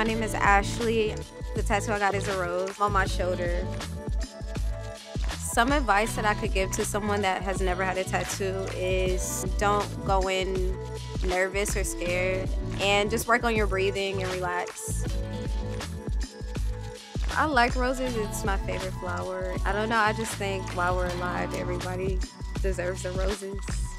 My name is Ashley. The tattoo I got is a rose on my shoulder. Some advice that I could give to someone that has never had a tattoo is don't go in nervous or scared and just work on your breathing and relax. I like roses. It's my favorite flower. I don't know. I just think while we're alive, everybody deserves the roses.